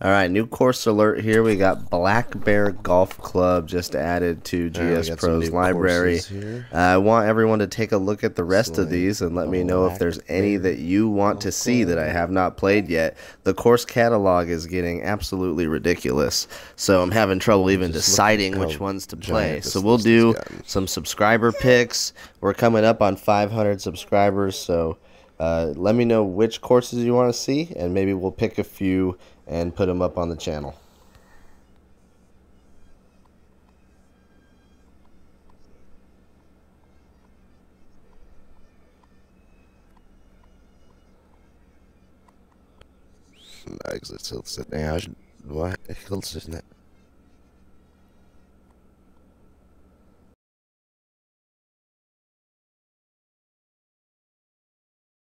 All right, new course alert here. We got Black Bear Golf Club just added to GS Pro's library. Uh, I want everyone to take a look at the rest of these and let me know if there's any that you want to see that I have not played yet. The course catalog is getting absolutely ridiculous, so I'm having trouble even deciding which ones to play. So we'll do some subscriber picks. We're coming up on 500 subscribers, so uh, let me know which courses you want to see, and maybe we'll pick a few and put them up on the channel. exit isn't it?